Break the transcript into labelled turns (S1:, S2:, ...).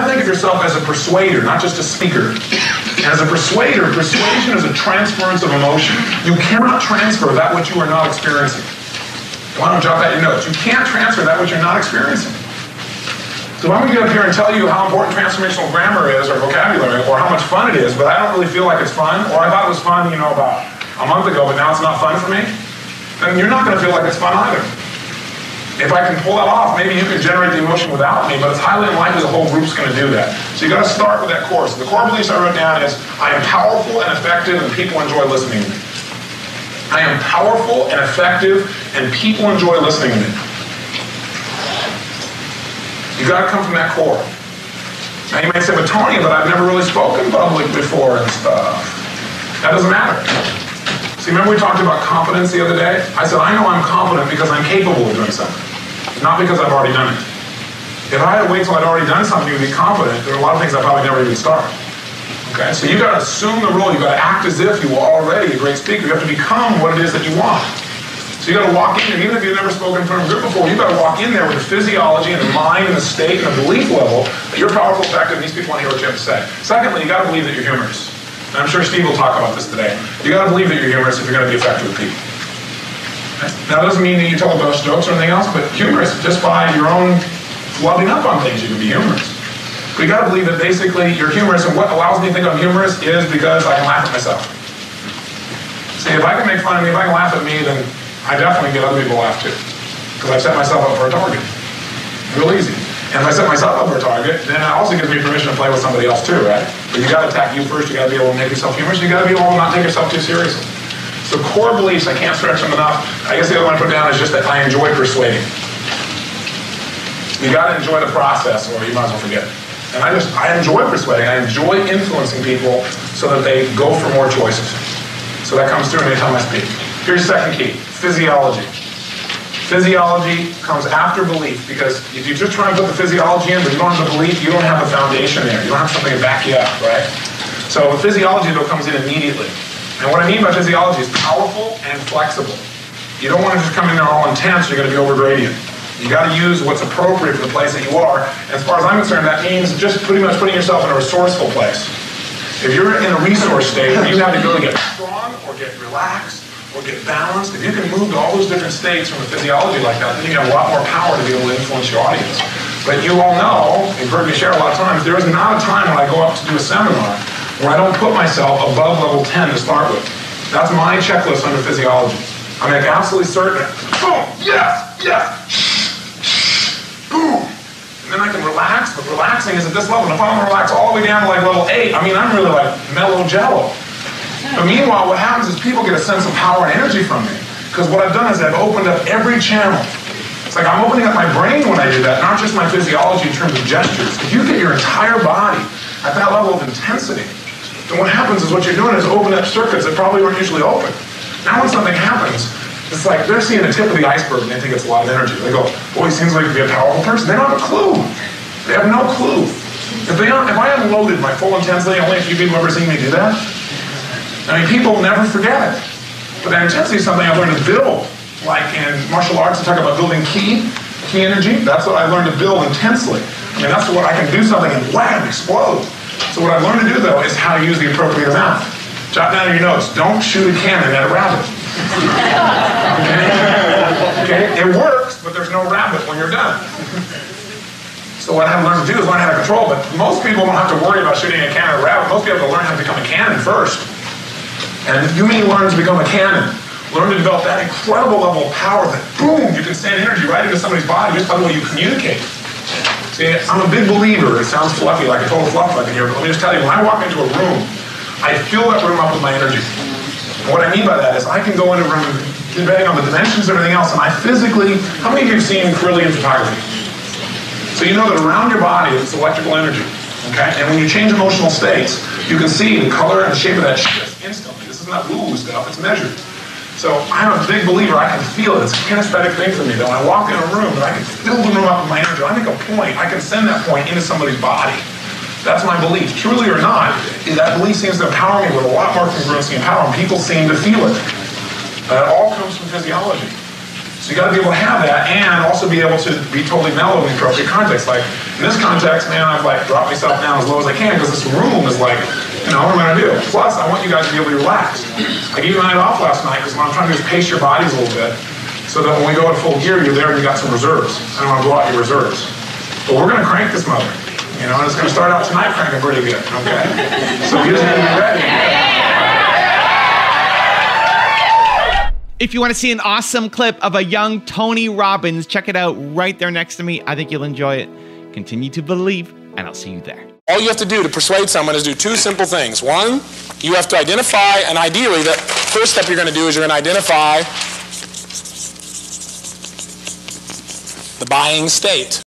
S1: to think of yourself as a persuader, not just a speaker. As a persuader, persuasion is a transference of emotion. You cannot transfer that which you are not experiencing. Why don't jot that in your notes? You can't transfer that which you're not experiencing. So I'm going to get up here and tell you how important transformational grammar is or vocabulary or how much fun it is, but I don't really feel like it's fun, or I thought it was fun, you know, about a month ago, but now it's not fun for me, then you're not going to feel like it's fun either. If I can pull that off, maybe you can generate the emotion without me, but it's highly unlikely the whole group's going to do that. So you got to start with that course. The core beliefs I wrote down is I am powerful and effective and people enjoy listening to me. I am powerful and effective and people enjoy listening to me. You got to come from that core. Now you might say, but Tony, but I've never really spoken public before and stuff. That doesn't matter. See, remember we talked about confidence the other day? I said, I know I'm confident because I'm capable of doing something not because I've already done it. If I had to wait till I'd already done something to be confident, there are a lot of things I probably never even start. Okay, so you got to assume the role. You got to act as if you were already a great speaker. You have to become what it is that you want. So you got to walk in there, even if you've never spoken in front of a group before, you got to walk in there with the physiology and the mind and the state and the belief level that you're powerful, effective, and these people want to hear what you have to say. Secondly, you got to believe that you're humorous. And I'm sure Steve will talk about this today. You got to believe that you're humorous if you're going to be effective with people. Now, that doesn't mean that you tell those jokes or anything else, but humorous, just by your own loving up on things, you can be humorous. But you got to believe that basically you're humorous, and what allows me to think I'm humorous is because I can laugh at myself. See, if I can make fun of me, if I can laugh at me, then I definitely get other people to laugh too. Because I've set myself up for a target. Real easy. And if I set myself up for a target, then it also gives me permission to play with somebody else too, right? But you got to attack you first. You got to be able to make yourself humorous. You got to be able to not take yourself too seriously. So core beliefs, I can't stretch them enough. I guess the other one I put down is just that I enjoy persuading. You got to enjoy the process, or you might as well forget. And I just, I enjoy persuading. I enjoy influencing people so that they go for more choices. So that comes through anytime I speak. Here's the second key, physiology. Physiology comes after belief because if you just try and put the physiology in, but you don't have the belief, you don't have the foundation there. You don't have something to back you up, right? So physiology, though, comes in immediately. And what I mean by physiology is powerful and flexible. You don't want to just come in there all intense, you're going to be over gradient. You got to use what's appropriate for the place that you are. As far as I'm concerned, that means just pretty much putting yourself in a resourceful place. If you're in a resource state where you have the ability to get strong or get relaxed or get balanced, if you can move to all those different states from a physiology like that, then you have a lot more power to be able to influence your audience. But you all know, you've heard me share a lot of times, there is not a time when I go up to do a seminar where I don't put myself above level 10 to start with. That's my checklist under physiology. I make absolutely certain, boom, yes, yes, boom. And then I can relax, but relaxing is at this level. And if I want to relax all the way down to like level 8, I mean, I'm really like mellow jello. But meanwhile, what happens is people get a sense of power and energy from me. Because what I've done is I've opened up every channel. It's like I'm opening up my brain when I do that, not just my physiology in terms of gestures. If you get your entire body at that level of intensity, and what happens is what you're doing is open up circuits that probably weren't usually open. Now when something happens, it's like they're seeing the tip of the iceberg and they think it's a lot of energy. They go, boy, he seems like to be a powerful person. They don't have a clue. They have no clue. If, they if I unloaded my full intensity, only a few people ever seen me do that. I mean, people never forget it. But that intensity is something I learned to build. Like in martial arts, I talk about building ki, ki energy. That's what I learned to build intensely. I mean, that's what I can do something and wham, explode. So what I've learned to do, though, is how to use the appropriate amount. Jot down your notes, don't shoot a cannon at a rabbit. okay? okay? It works, but there's no rabbit when you're done. So what I've learned to do is learn how to control, but most people don't have to worry about shooting a cannon at a rabbit. Most people have to learn how to become a cannon first. And you mean learn to become a cannon. Learn to develop that incredible level of power that, boom, you can send energy right into somebody's body just by the way you communicate. See, I'm a big believer. It sounds fluffy, like a total fluff like in here, but let me just tell you, when I walk into a room, I fill that room up with my energy. And what I mean by that is I can go into a room, depending on the dimensions and everything else, and I physically, how many of you have seen Kirlian photography? So you know that around your body is electrical energy. Okay? And when you change emotional states, you can see the color and the shape of that shift instantly. This is not woo-woo stuff, it's measured. So I'm a big believer. I can feel it. It's a kinesthetic thing for me. That when I walk in a room, and I can fill the room up with my energy. I make a point. I can send that point into somebody's body. That's my belief. Truly or not, that belief seems to empower me with a lot more congruency and power, and people seem to feel it. That all comes from physiology. So you got to be able to have that and also be able to be totally mellow in the appropriate context. Like in this context, man, I've like dropped myself down as low as I can because this room is like, know, what am I gonna do? Plus, I want you guys to be able to relax. I gave you a night off last night because what I'm trying to do is pace your bodies a little bit so that when we go at full gear, you're there and you got some reserves. I don't want to blow out your reserves. But we're gonna crank this mother. You know, and it's gonna start out tonight cranking pretty good. Okay. So get ready.
S2: If you want to see an awesome clip of a young Tony Robbins, check it out right there next to me. I think you'll enjoy it. Continue to believe, and I'll see you there.
S3: All you have to do to persuade someone is do two simple things. One, you have to identify, and ideally, the first step you're going to do is you're going to identify the buying state.